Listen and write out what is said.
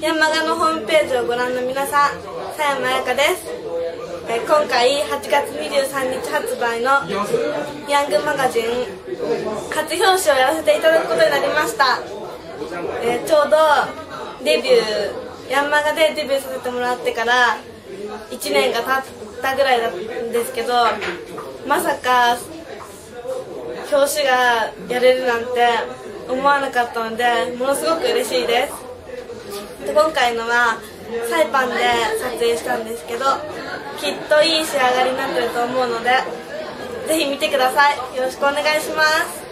ヤンマガのホームページをご覧の皆さん佐山彩香です。え今回8月23日発売のヤングマガジン初表紙をやらせていただくことになりました、えちょうどデビューヤンマガでデビューさせてもらってから1年が経ったぐらいなんですけどまさか表紙がやれるなんて思わなかったのでものすごく嬉しいです。今回のはサイパンで撮影したんですけどきっといい仕上がりになってると思うのでぜひ見てください。よろしくお願いします。